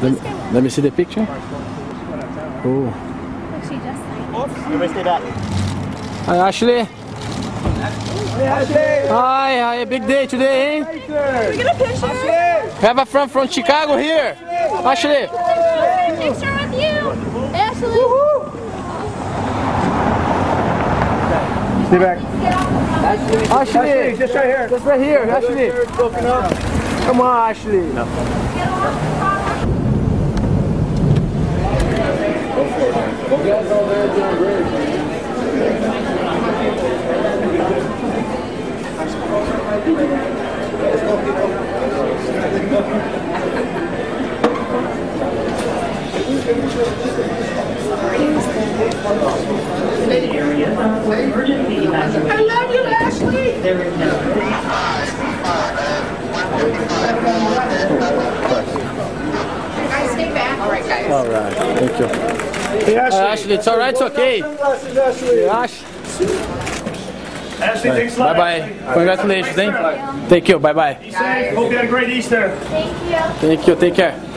Let, let me see the picture. Oh. Let me. Hi Ashley. Hi, hi, a big day today, eh? We're gonna picture. Have a friend from Chicago here. Ashley. Picture with you. Ashley. Stay back. Ashley. Just right here. Just right here, Ashley. Come on, Ashley. I love you, Ashley. Guys, stay back. All right, guys. All right, thank you. Hey, Uh, Ashley. Ashley, it's all right, it's okay. Sunglasses, Ashley. Ash. Ashley, thanks a Bye lot. bye. Congratulations, eh? Thank you. Bye bye. Be safe. Hope you had a great Easter. Thank you. Thank you. Take care.